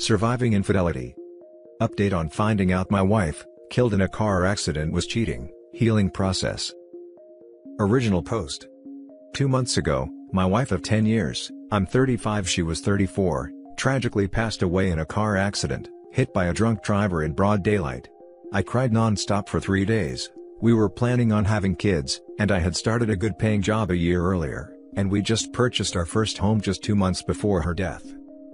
Surviving infidelity. Update on finding out my wife, killed in a car accident was cheating, healing process. Original post. Two months ago, my wife of 10 years, I'm 35 she was 34, tragically passed away in a car accident, hit by a drunk driver in broad daylight. I cried non-stop for three days. We were planning on having kids, and I had started a good paying job a year earlier, and we just purchased our first home just two months before her death.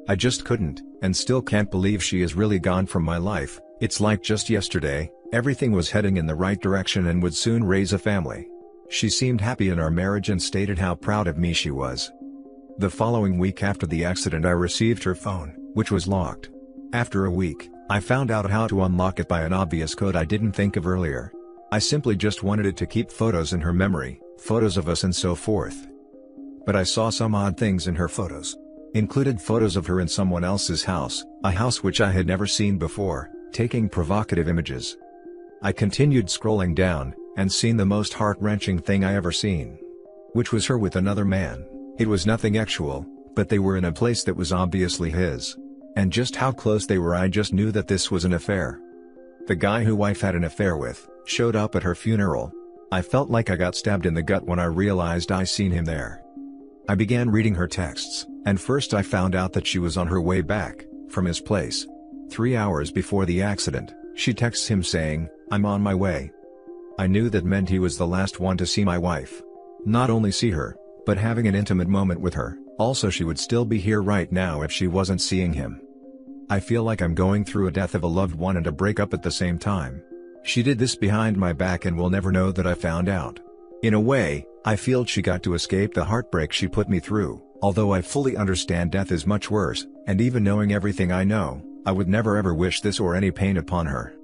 I just couldn't, and still can't believe she is really gone from my life, it's like just yesterday, everything was heading in the right direction and would soon raise a family. She seemed happy in our marriage and stated how proud of me she was. The following week after the accident I received her phone, which was locked. After a week, I found out how to unlock it by an obvious code I didn't think of earlier. I simply just wanted it to keep photos in her memory, photos of us and so forth. But I saw some odd things in her photos. Included photos of her in someone else's house, a house which I had never seen before, taking provocative images. I continued scrolling down, and seen the most heart-wrenching thing I ever seen. Which was her with another man, it was nothing actual, but they were in a place that was obviously his. And just how close they were I just knew that this was an affair. The guy who wife had an affair with, showed up at her funeral. I felt like I got stabbed in the gut when I realized I seen him there. I began reading her texts, and first I found out that she was on her way back, from his place. Three hours before the accident, she texts him saying, I'm on my way. I knew that meant he was the last one to see my wife. Not only see her, but having an intimate moment with her, also she would still be here right now if she wasn't seeing him. I feel like I'm going through a death of a loved one and a breakup at the same time. She did this behind my back and will never know that I found out. In a way, I feel she got to escape the heartbreak she put me through, although I fully understand death is much worse, and even knowing everything I know, I would never ever wish this or any pain upon her.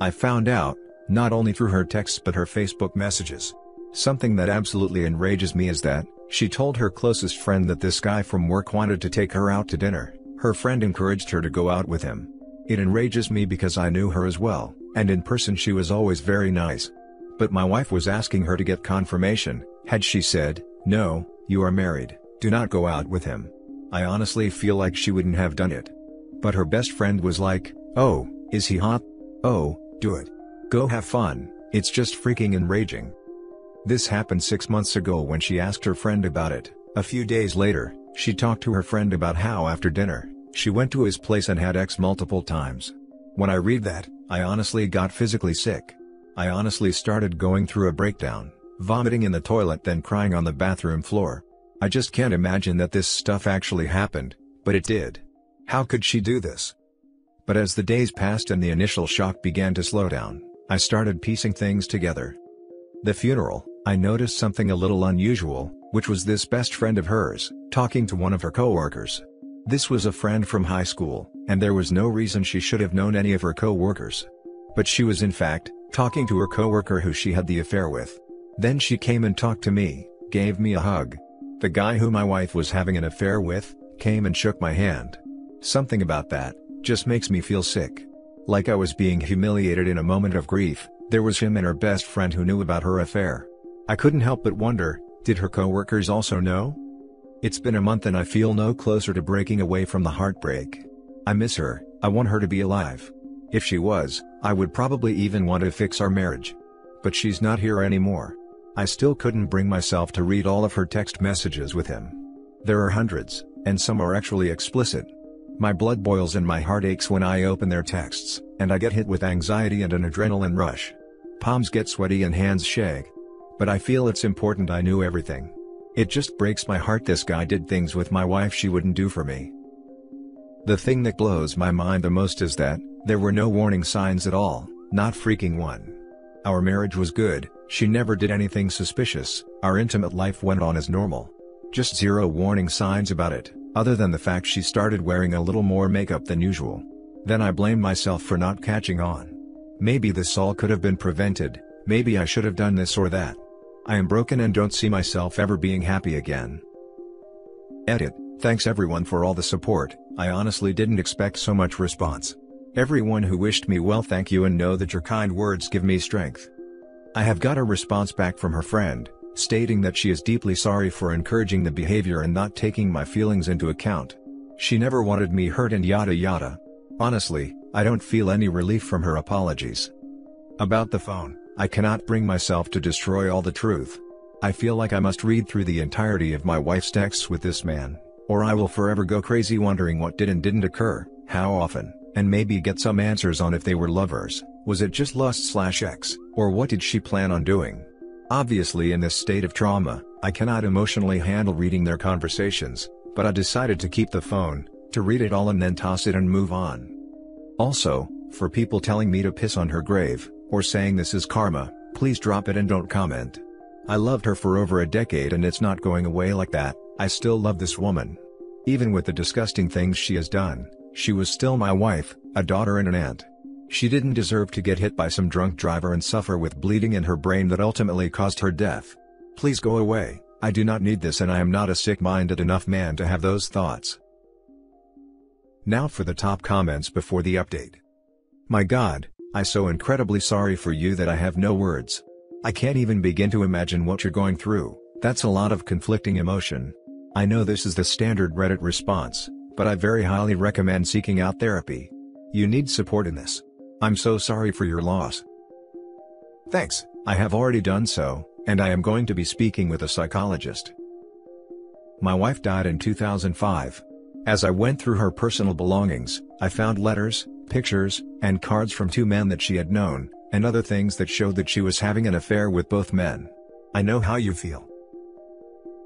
I found out, not only through her texts but her Facebook messages. Something that absolutely enrages me is that, she told her closest friend that this guy from work wanted to take her out to dinner, her friend encouraged her to go out with him. It enrages me because I knew her as well, and in person she was always very nice, but my wife was asking her to get confirmation, had she said, no, you are married, do not go out with him. I honestly feel like she wouldn't have done it. But her best friend was like, oh, is he hot? Oh, do it. Go have fun, it's just freaking enraging. This happened six months ago when she asked her friend about it. A few days later, she talked to her friend about how after dinner, she went to his place and had X multiple times. When I read that, I honestly got physically sick. I honestly started going through a breakdown, vomiting in the toilet then crying on the bathroom floor. I just can't imagine that this stuff actually happened, but it did. How could she do this? But as the days passed and the initial shock began to slow down, I started piecing things together. The funeral, I noticed something a little unusual, which was this best friend of hers, talking to one of her coworkers. This was a friend from high school, and there was no reason she should have known any of her co-workers. But she was in fact, talking to her coworker who she had the affair with. Then she came and talked to me, gave me a hug. The guy who my wife was having an affair with, came and shook my hand. Something about that, just makes me feel sick. Like I was being humiliated in a moment of grief, there was him and her best friend who knew about her affair. I couldn't help but wonder, did her coworkers also know? It's been a month and I feel no closer to breaking away from the heartbreak. I miss her, I want her to be alive. If she was, I would probably even want to fix our marriage. But she's not here anymore. I still couldn't bring myself to read all of her text messages with him. There are hundreds, and some are actually explicit. My blood boils and my heart aches when I open their texts, and I get hit with anxiety and an adrenaline rush. Palms get sweaty and hands shake. But I feel it's important I knew everything. It just breaks my heart this guy did things with my wife she wouldn't do for me. The thing that blows my mind the most is that, there were no warning signs at all, not freaking one. Our marriage was good, she never did anything suspicious, our intimate life went on as normal. Just zero warning signs about it, other than the fact she started wearing a little more makeup than usual. Then I blame myself for not catching on. Maybe this all could have been prevented, maybe I should have done this or that. I am broken and don't see myself ever being happy again. Edit, thanks everyone for all the support, I honestly didn't expect so much response. Everyone who wished me well thank you and know that your kind words give me strength. I have got a response back from her friend, stating that she is deeply sorry for encouraging the behavior and not taking my feelings into account. She never wanted me hurt and yada yada. Honestly, I don't feel any relief from her apologies. About the phone, I cannot bring myself to destroy all the truth. I feel like I must read through the entirety of my wife's texts with this man, or I will forever go crazy wondering what did and didn't occur, how often, and maybe get some answers on if they were lovers, was it just lust slash X, or what did she plan on doing? Obviously in this state of trauma, I cannot emotionally handle reading their conversations, but I decided to keep the phone, to read it all and then toss it and move on. Also, for people telling me to piss on her grave, or saying this is karma, please drop it and don't comment. I loved her for over a decade and it's not going away like that, I still love this woman. Even with the disgusting things she has done, she was still my wife, a daughter and an aunt. She didn't deserve to get hit by some drunk driver and suffer with bleeding in her brain that ultimately caused her death. Please go away, I do not need this and I am not a sick-minded enough man to have those thoughts. Now for the top comments before the update. My god, I so incredibly sorry for you that I have no words. I can't even begin to imagine what you're going through, that's a lot of conflicting emotion. I know this is the standard Reddit response, but I very highly recommend seeking out therapy. You need support in this. I'm so sorry for your loss. Thanks, I have already done so, and I am going to be speaking with a psychologist. My wife died in 2005. As I went through her personal belongings, I found letters, pictures, and cards from two men that she had known, and other things that showed that she was having an affair with both men. I know how you feel.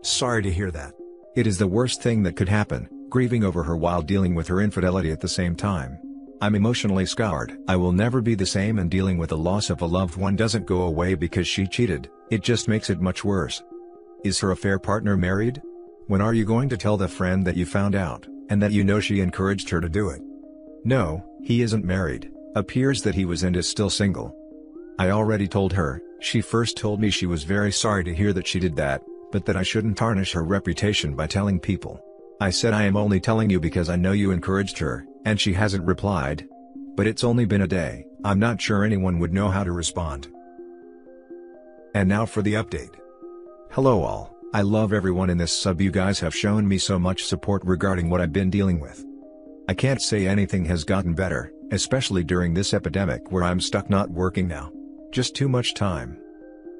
Sorry to hear that. It is the worst thing that could happen, grieving over her while dealing with her infidelity at the same time. I'm emotionally scarred. I will never be the same and dealing with the loss of a loved one doesn't go away because she cheated, it just makes it much worse. Is her affair partner married? When are you going to tell the friend that you found out, and that you know she encouraged her to do it? No, he isn't married, appears that he was and is still single. I already told her, she first told me she was very sorry to hear that she did that, but that I shouldn't tarnish her reputation by telling people. I said I am only telling you because I know you encouraged her, and she hasn't replied. But it's only been a day, I'm not sure anyone would know how to respond. And now for the update. Hello all, I love everyone in this sub you guys have shown me so much support regarding what I've been dealing with. I can't say anything has gotten better, especially during this epidemic where I'm stuck not working now. Just too much time.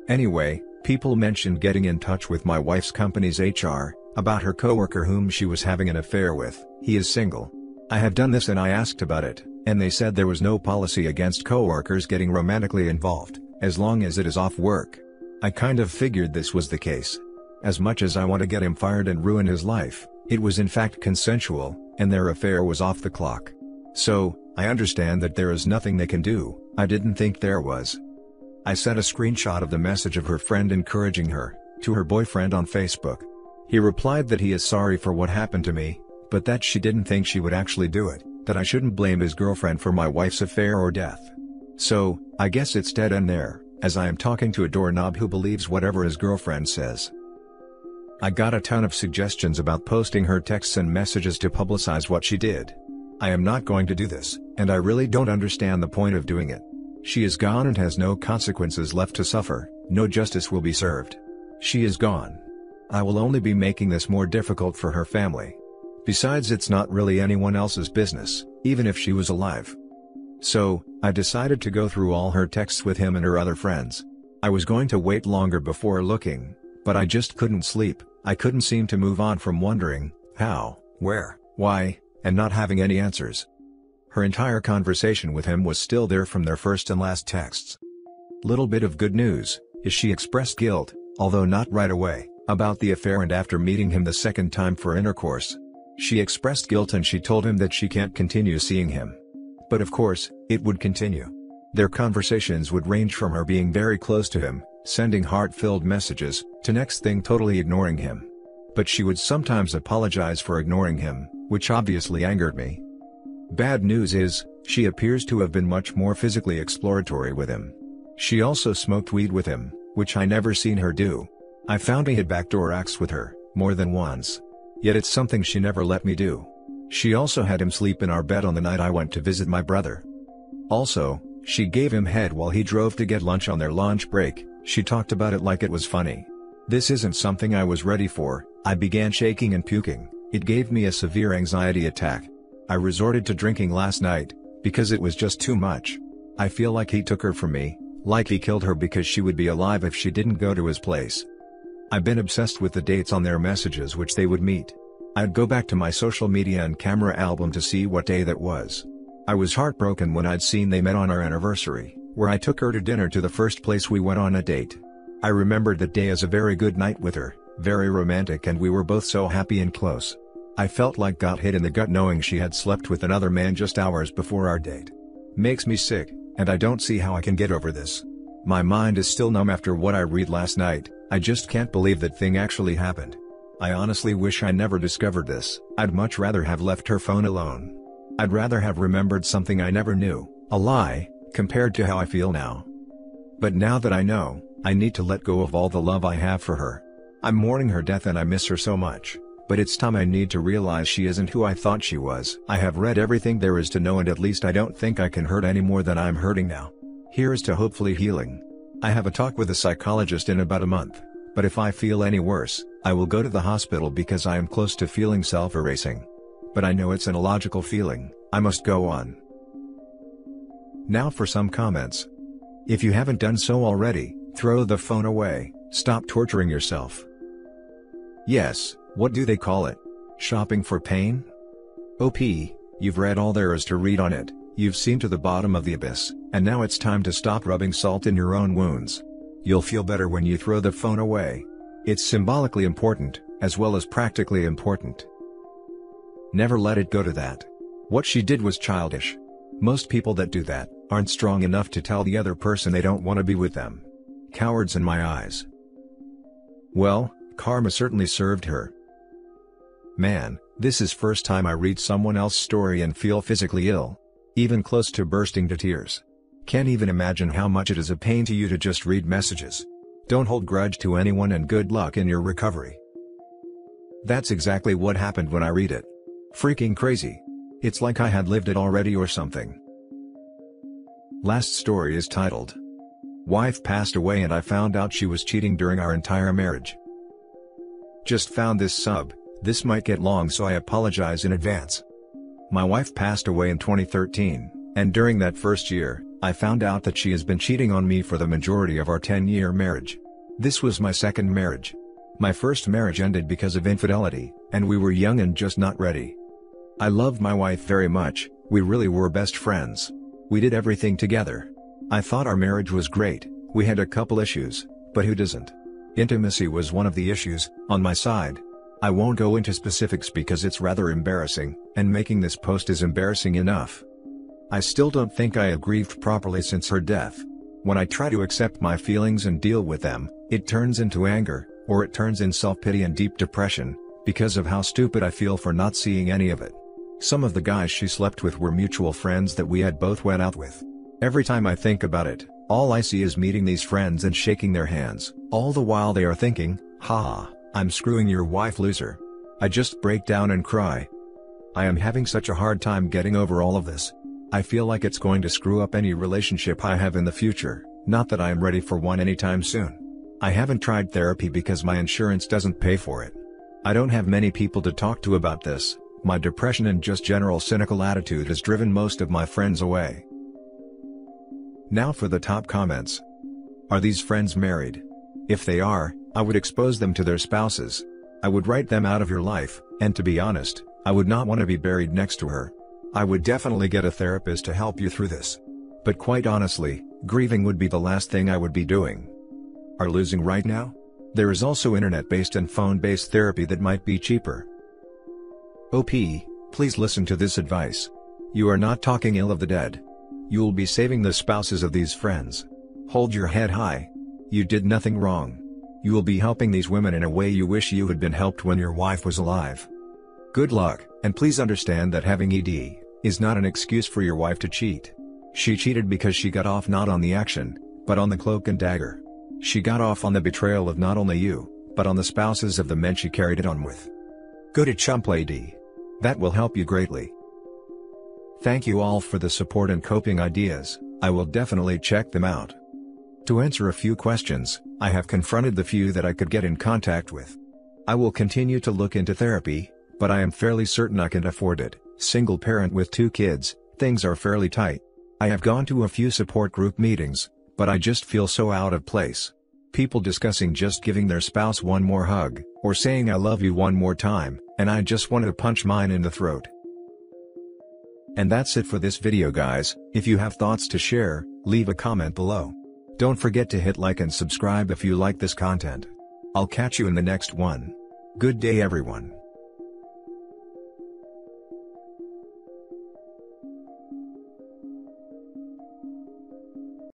Anyway, people mentioned getting in touch with my wife's company's HR, about her coworker whom she was having an affair with, he is single. I have done this and I asked about it, and they said there was no policy against coworkers getting romantically involved, as long as it is off work. I kind of figured this was the case. As much as I want to get him fired and ruin his life, it was in fact consensual, and their affair was off the clock. So, I understand that there is nothing they can do, I didn't think there was. I sent a screenshot of the message of her friend encouraging her, to her boyfriend on Facebook. He replied that he is sorry for what happened to me, but that she didn't think she would actually do it, that I shouldn't blame his girlfriend for my wife's affair or death. So, I guess it's dead end there, as I am talking to a doorknob who believes whatever his girlfriend says. I got a ton of suggestions about posting her texts and messages to publicize what she did. I am not going to do this, and I really don't understand the point of doing it. She is gone and has no consequences left to suffer, no justice will be served. She is gone. I will only be making this more difficult for her family. Besides it's not really anyone else's business, even if she was alive. So, I decided to go through all her texts with him and her other friends. I was going to wait longer before looking, but I just couldn't sleep, I couldn't seem to move on from wondering, how, where, why, and not having any answers. Her entire conversation with him was still there from their first and last texts. Little bit of good news, is she expressed guilt, although not right away, about the affair and after meeting him the second time for intercourse. She expressed guilt and she told him that she can't continue seeing him. But of course, it would continue. Their conversations would range from her being very close to him, sending heart-filled messages, to next thing totally ignoring him. But she would sometimes apologize for ignoring him, which obviously angered me. Bad news is, she appears to have been much more physically exploratory with him. She also smoked weed with him, which I never seen her do. I found he had backdoor acts with her, more than once. Yet it's something she never let me do. She also had him sleep in our bed on the night I went to visit my brother. Also, she gave him head while he drove to get lunch on their lunch break, she talked about it like it was funny. This isn't something I was ready for, I began shaking and puking, It gave me a severe anxiety attack. I resorted to drinking last night, because it was just too much. I feel like he took her from me, like he killed her because she would be alive if she didn't go to his place. I've been obsessed with the dates on their messages which they would meet. I'd go back to my social media and camera album to see what day that was. I was heartbroken when I'd seen they met on our anniversary, where I took her to dinner to the first place we went on a date. I remembered that day as a very good night with her, very romantic and we were both so happy and close. I felt like got hit in the gut knowing she had slept with another man just hours before our date. Makes me sick, and I don't see how I can get over this. My mind is still numb after what I read last night, I just can't believe that thing actually happened. I honestly wish I never discovered this, I'd much rather have left her phone alone. I'd rather have remembered something I never knew, a lie, compared to how I feel now. But now that I know, I need to let go of all the love I have for her. I'm mourning her death and I miss her so much, but it's time I need to realize she isn't who I thought she was. I have read everything there is to know and at least I don't think I can hurt any more than I'm hurting now. Here's to hopefully healing. I have a talk with a psychologist in about a month, but if I feel any worse, I will go to the hospital because I am close to feeling self-erasing. But I know it's an illogical feeling, I must go on. Now for some comments. If you haven't done so already, throw the phone away, stop torturing yourself. Yes, what do they call it? Shopping for pain? OP, you've read all there is to read on it, You've seen to the bottom of the abyss, and now it's time to stop rubbing salt in your own wounds. You'll feel better when you throw the phone away. It's symbolically important, as well as practically important. Never let it go to that. What she did was childish. Most people that do that, aren't strong enough to tell the other person they don't want to be with them. Cowards in my eyes. Well, karma certainly served her. Man, this is first time I read someone else's story and feel physically ill. Even close to bursting to tears. Can't even imagine how much it is a pain to you to just read messages. Don't hold grudge to anyone and good luck in your recovery. That's exactly what happened when I read it. Freaking crazy. It's like I had lived it already or something. Last story is titled Wife passed away and I found out she was cheating during our entire marriage. Just found this sub, this might get long so I apologize in advance. My wife passed away in 2013, and during that first year, I found out that she has been cheating on me for the majority of our 10-year marriage. This was my second marriage. My first marriage ended because of infidelity, and we were young and just not ready. I loved my wife very much, we really were best friends. We did everything together. I thought our marriage was great, we had a couple issues, but who doesn't? Intimacy was one of the issues, on my side, I won't go into specifics because it's rather embarrassing, and making this post is embarrassing enough. I still don't think I have grieved properly since her death. When I try to accept my feelings and deal with them, it turns into anger, or it turns in self-pity and deep depression, because of how stupid I feel for not seeing any of it. Some of the guys she slept with were mutual friends that we had both went out with. Every time I think about it, all I see is meeting these friends and shaking their hands, all the while they are thinking, ha. I'm screwing your wife loser. I just break down and cry. I am having such a hard time getting over all of this. I feel like it's going to screw up any relationship I have in the future, not that I am ready for one anytime soon. I haven't tried therapy because my insurance doesn't pay for it. I don't have many people to talk to about this, my depression and just general cynical attitude has driven most of my friends away. Now for the top comments. Are these friends married? If they are, I would expose them to their spouses. I would write them out of your life, and to be honest, I would not want to be buried next to her. I would definitely get a therapist to help you through this. But quite honestly, grieving would be the last thing I would be doing. Are losing right now? There is also internet-based and phone-based therapy that might be cheaper. OP, please listen to this advice. You are not talking ill of the dead. You will be saving the spouses of these friends. Hold your head high. You did nothing wrong. You will be helping these women in a way you wish you had been helped when your wife was alive. Good luck, and please understand that having ED is not an excuse for your wife to cheat. She cheated because she got off not on the action, but on the cloak and dagger. She got off on the betrayal of not only you, but on the spouses of the men she carried it on with. Go to Chump Lady. That will help you greatly. Thank you all for the support and coping ideas, I will definitely check them out. To answer a few questions, I have confronted the few that I could get in contact with. I will continue to look into therapy, but I am fairly certain I can afford it, single parent with two kids, things are fairly tight. I have gone to a few support group meetings, but I just feel so out of place. People discussing just giving their spouse one more hug, or saying I love you one more time, and I just want to punch mine in the throat. And that's it for this video guys, if you have thoughts to share, leave a comment below. Don't forget to hit like and subscribe if you like this content. I'll catch you in the next one. Good day everyone.